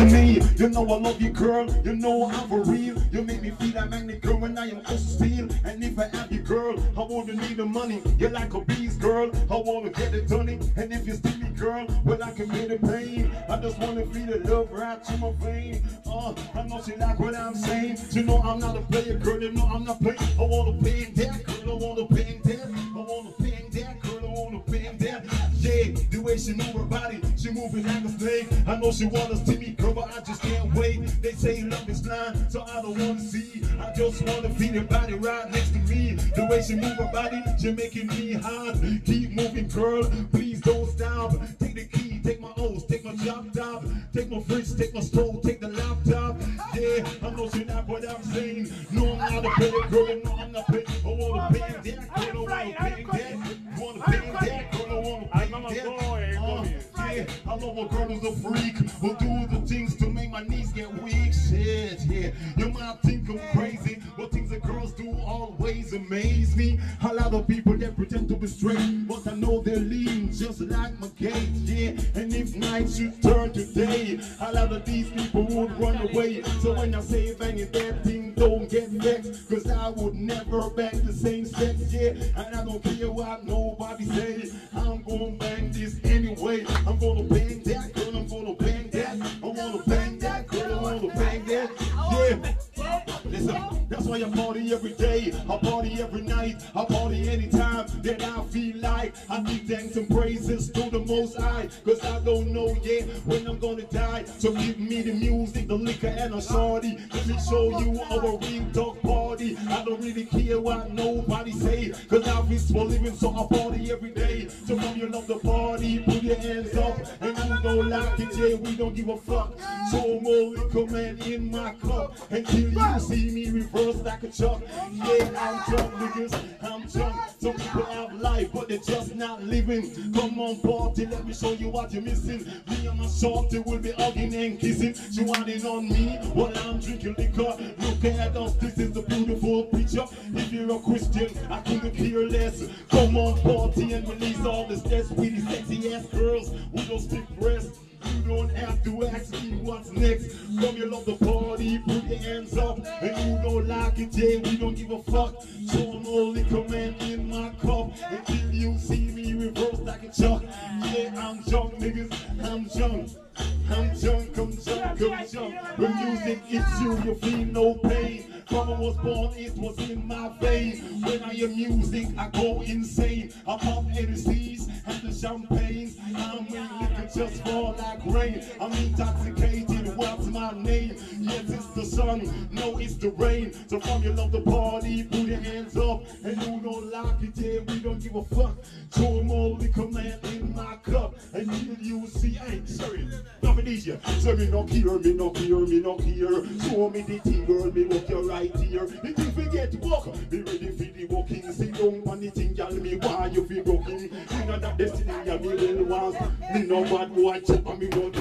to me. You know I love you, girl. You know I'm for real. You make me feel like magnet, girl, when I am to steel. And if I have you, girl, I wouldn't need the money. You're like a beast, girl. I wanna get it done. And if you steal me, girl, well, I can feel the pain. I just wanna feel the love right to my vein. Uh, I know she like what I'm saying. You know I'm not a player, girl. You know I'm not playing. I wanna bang she move her body, she moving like a snake. I know she wanna see me, girl, but I just can't wait. They say love is blind, so I don't wanna see. I just wanna feel her body right next to me. The way she move her body, she making me hot. Keep moving, girl. Please don't stop. Take the key, take my O's, take my job take my fridge, take my stove, take the laptop. Yeah, I know she not what I'm saying. No, I'm not a player, girl. No, I'm not paying. I love a freak who do the things to make my knees get weak. Shit, yeah. You might think I'm crazy, but things that girls do always amaze me. A lot of people that pretend to be straight, but I know they're lean just like my gate. Yeah, and if night should turn to day, a lot of these people would run away. So when I say banging that thing, don't get vexed, cause I would never bang the same sex. Yeah, and I don't care what nobody say. I'm gonna bang this anyway. I'm gonna bang that's why I party every day. I party every night. I party anytime that I feel like. I give thanks and praises to the Most High. Cause I don't know yet when I'm gonna die. So give me the music, the liquor, and a shorty. Let me show you our real talk party. I don't really care what nobody say. Cause life is for living, so I party every day. So from you love the party, put your hands up. And don't like it, yeah, we don't give a fuck. So more liquor, man, in my cup. Until you see me reverse like a chuck. Yeah, I'm drunk, niggas, I'm drunk. Some people have life, but they're just not living. Come on, party, let me show you what you're missing. Me and my shorty will be hugging and kissing. She wanting on me while I'm drinking liquor. Look at us, this is a beautiful picture. If you're a Christian, I couldn't care less. Come on, party and release all the stress with these sexy ass girls with those thick breasts. You don't have to ask me what's next. Come, you love the party, put your hands up. And you don't like it, yeah, we don't give a fuck. So I'm only man in my cup until you see me reverse like a chuck. Yeah, I'm drunk, niggas, I'm drunk. I'm drunk, I'm drunk, I'm drunk. When music hits you, you feel no pain. From was born, it was in my vein. When I hear music, I go insane. I pop NCs the champagne. I'm in liquor just fall like rain. I'm intoxicated, what's my name? Yes, it's the sun, no, it's the rain. So from you love the party, put your hands up. And you don't like it, yeah, we don't give a fuck. Throw more liquor, man, in my cup. And till you see, hey, sorry, nothing easier. So me no care, me no here, me no here. Show me the thing, girl, me look your right here. The thing forget walk, be ready for the walking. Down on the thing, girl, me why you be broken. You know that destiny, yeah, me no bad boy, chop on me no!